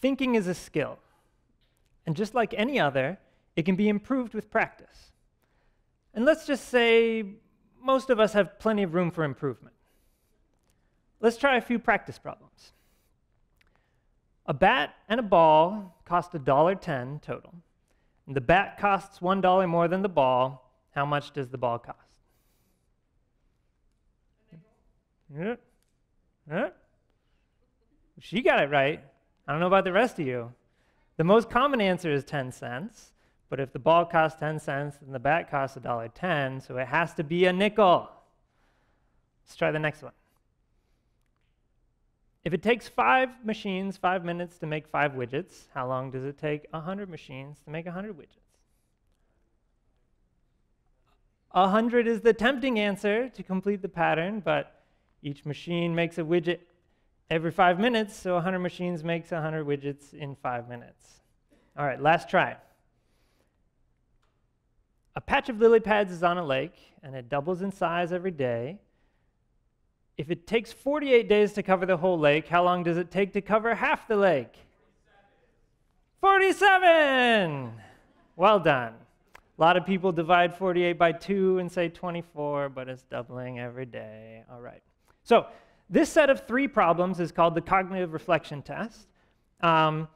Thinking is a skill, and just like any other, it can be improved with practice. And let's just say most of us have plenty of room for improvement. Let's try a few practice problems. A bat and a ball cost $1.10 total. And the bat costs $1 more than the ball. How much does the ball cost? Yeah. Yeah. She got it right. I don't know about the rest of you. The most common answer is 10 cents, but if the ball costs 10 cents, then the bat costs $1.10, so it has to be a nickel. Let's try the next one. If it takes five machines five minutes to make five widgets, how long does it take 100 machines to make 100 widgets? 100 is the tempting answer to complete the pattern, but each machine makes a widget every five minutes, so 100 machines makes 100 widgets in five minutes. All right, last try. A patch of lily pads is on a lake, and it doubles in size every day. If it takes 48 days to cover the whole lake, how long does it take to cover half the lake? 47! Well done. A lot of people divide 48 by 2 and say 24, but it's doubling every day. All right. So, this set of three problems is called the cognitive reflection test. Um,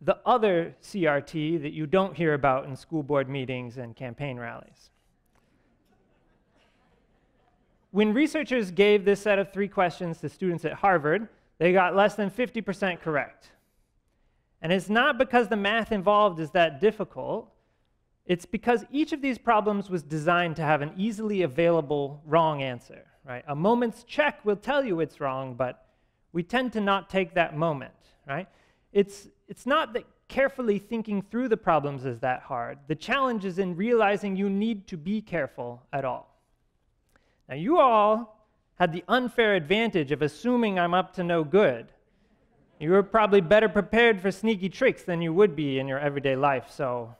the other CRT that you don't hear about in school board meetings and campaign rallies. When researchers gave this set of three questions to students at Harvard, they got less than 50% correct. And it's not because the math involved is that difficult, it's because each of these problems was designed to have an easily available wrong answer right? A moment's check will tell you it's wrong, but we tend to not take that moment, right? It's, it's not that carefully thinking through the problems is that hard. The challenge is in realizing you need to be careful at all. Now, you all had the unfair advantage of assuming I'm up to no good. You were probably better prepared for sneaky tricks than you would be in your everyday life, so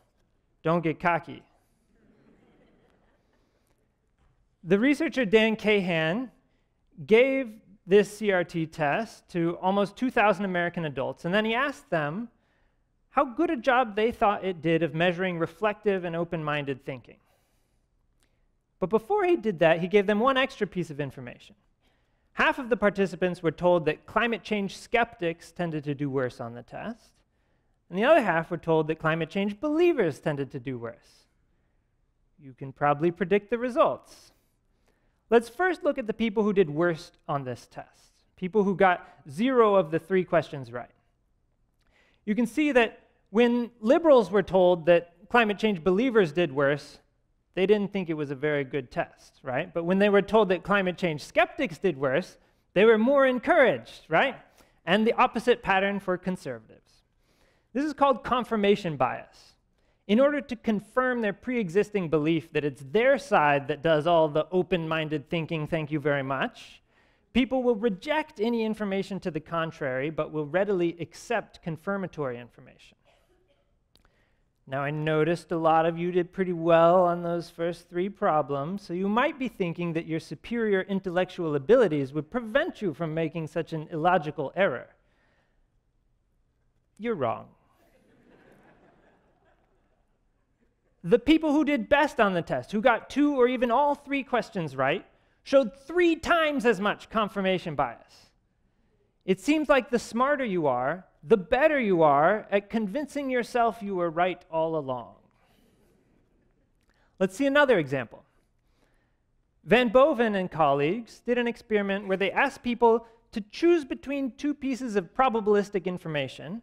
don't get cocky. The researcher Dan Kahan gave this CRT test to almost 2,000 American adults, and then he asked them how good a job they thought it did of measuring reflective and open minded thinking. But before he did that, he gave them one extra piece of information. Half of the participants were told that climate change skeptics tended to do worse on the test, and the other half were told that climate change believers tended to do worse. You can probably predict the results. Let's first look at the people who did worst on this test, people who got zero of the three questions right. You can see that when liberals were told that climate change believers did worse, they didn't think it was a very good test, right? But when they were told that climate change skeptics did worse, they were more encouraged, right? And the opposite pattern for conservatives. This is called confirmation bias in order to confirm their pre existing belief that it's their side that does all the open minded thinking, thank you very much, people will reject any information to the contrary, but will readily accept confirmatory information. Now, I noticed a lot of you did pretty well on those first three problems, so you might be thinking that your superior intellectual abilities would prevent you from making such an illogical error. You're wrong. The people who did best on the test, who got two or even all three questions right, showed three times as much confirmation bias. It seems like the smarter you are, the better you are at convincing yourself you were right all along. Let's see another example. Van Boven and colleagues did an experiment where they asked people to choose between two pieces of probabilistic information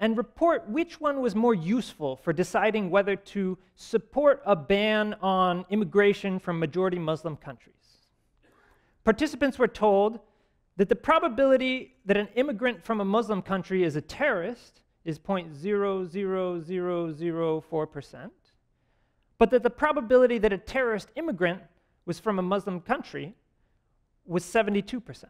and report which one was more useful for deciding whether to support a ban on immigration from majority Muslim countries. Participants were told that the probability that an immigrant from a Muslim country is a terrorist is 0.00004%, but that the probability that a terrorist immigrant was from a Muslim country was 72%.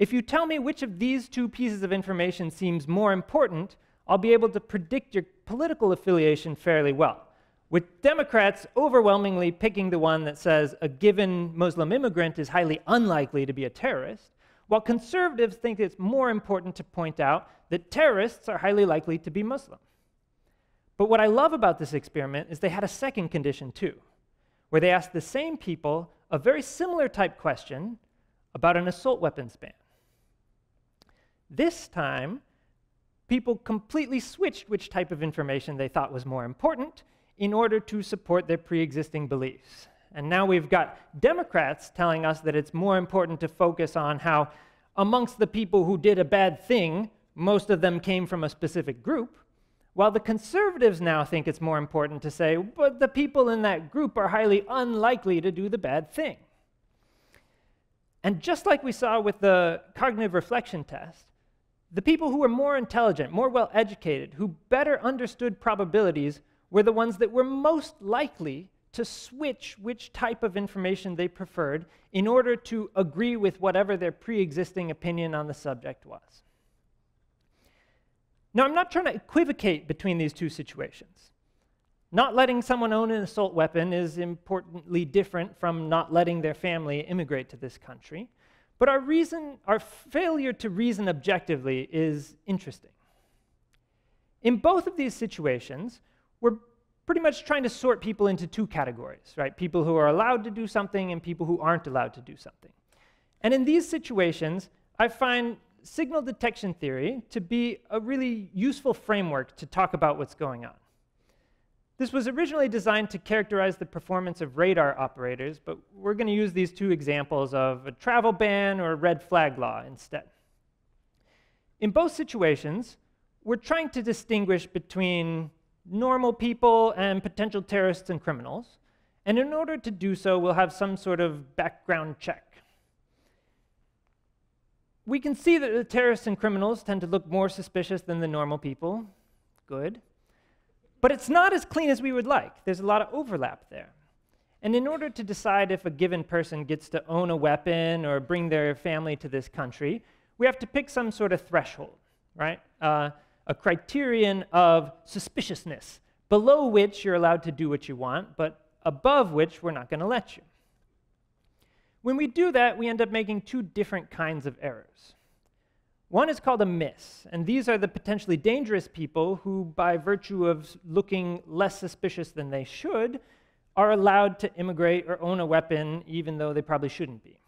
If you tell me which of these two pieces of information seems more important, I'll be able to predict your political affiliation fairly well. With Democrats overwhelmingly picking the one that says a given Muslim immigrant is highly unlikely to be a terrorist, while conservatives think it's more important to point out that terrorists are highly likely to be Muslim. But what I love about this experiment is they had a second condition too, where they asked the same people a very similar type question about an assault weapons ban. This time, people completely switched which type of information they thought was more important in order to support their pre existing beliefs. And now we've got Democrats telling us that it's more important to focus on how, amongst the people who did a bad thing, most of them came from a specific group, while the conservatives now think it's more important to say, but the people in that group are highly unlikely to do the bad thing. And just like we saw with the cognitive reflection test, the people who were more intelligent, more well educated, who better understood probabilities were the ones that were most likely to switch which type of information they preferred in order to agree with whatever their pre existing opinion on the subject was. Now, I'm not trying to equivocate between these two situations. Not letting someone own an assault weapon is importantly different from not letting their family immigrate to this country. But our reason, our failure to reason objectively is interesting. In both of these situations, we're pretty much trying to sort people into two categories, right? People who are allowed to do something and people who aren't allowed to do something. And in these situations, I find signal detection theory to be a really useful framework to talk about what's going on. This was originally designed to characterize the performance of radar operators, but we're going to use these two examples of a travel ban or a red flag law instead. In both situations, we're trying to distinguish between normal people and potential terrorists and criminals. And in order to do so, we'll have some sort of background check. We can see that the terrorists and criminals tend to look more suspicious than the normal people. Good. But it's not as clean as we would like. There's a lot of overlap there. And in order to decide if a given person gets to own a weapon or bring their family to this country, we have to pick some sort of threshold, right? Uh, a criterion of suspiciousness, below which you're allowed to do what you want, but above which we're not going to let you. When we do that, we end up making two different kinds of errors. One is called a miss, and these are the potentially dangerous people who, by virtue of looking less suspicious than they should, are allowed to immigrate or own a weapon even though they probably shouldn't be.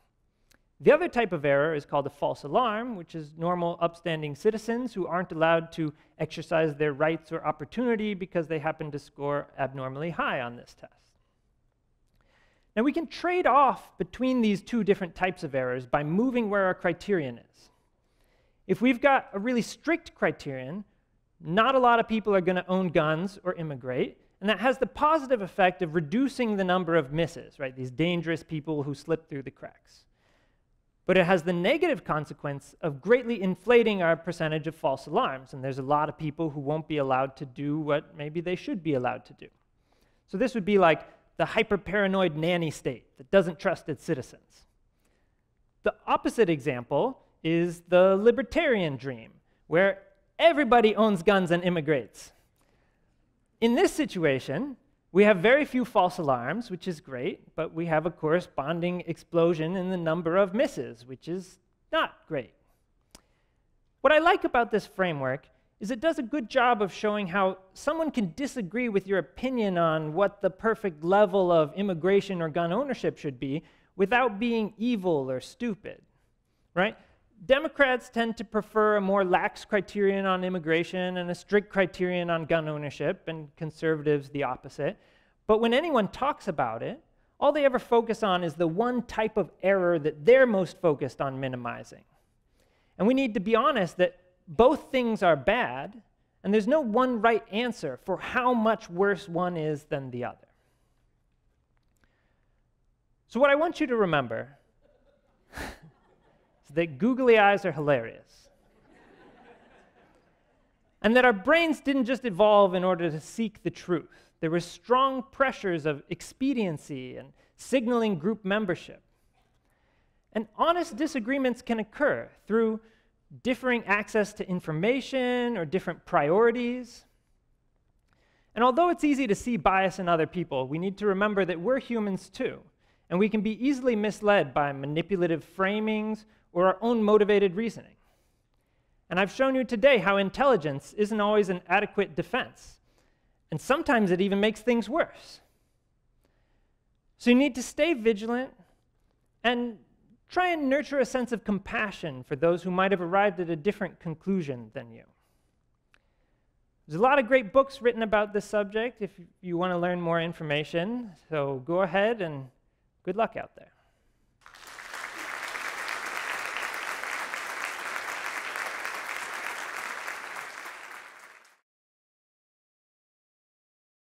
The other type of error is called a false alarm, which is normal, upstanding citizens who aren't allowed to exercise their rights or opportunity because they happen to score abnormally high on this test. Now, we can trade off between these two different types of errors by moving where our criterion is. If we've got a really strict criterion, not a lot of people are going to own guns or immigrate, and that has the positive effect of reducing the number of misses, right? These dangerous people who slip through the cracks but it has the negative consequence of greatly inflating our percentage of false alarms. And there's a lot of people who won't be allowed to do what maybe they should be allowed to do. So this would be like the hyper-paranoid nanny state that doesn't trust its citizens. The opposite example is the libertarian dream, where everybody owns guns and immigrates. In this situation, we have very few false alarms, which is great, but we have a corresponding explosion in the number of misses, which is not great. What I like about this framework is it does a good job of showing how someone can disagree with your opinion on what the perfect level of immigration or gun ownership should be without being evil or stupid, right? Democrats tend to prefer a more lax criterion on immigration and a strict criterion on gun ownership, and conservatives the opposite. But when anyone talks about it, all they ever focus on is the one type of error that they're most focused on minimizing. And we need to be honest that both things are bad, and there's no one right answer for how much worse one is than the other. So, what I want you to remember that googly eyes are hilarious. and that our brains didn't just evolve in order to seek the truth. There were strong pressures of expediency and signaling group membership. And honest disagreements can occur through differing access to information or different priorities. And although it's easy to see bias in other people, we need to remember that we're humans too. And we can be easily misled by manipulative framings or our own motivated reasoning. And I've shown you today how intelligence isn't always an adequate defense, and sometimes it even makes things worse. So you need to stay vigilant and try and nurture a sense of compassion for those who might have arrived at a different conclusion than you. There's a lot of great books written about this subject if you want to learn more information, so go ahead and good luck out there.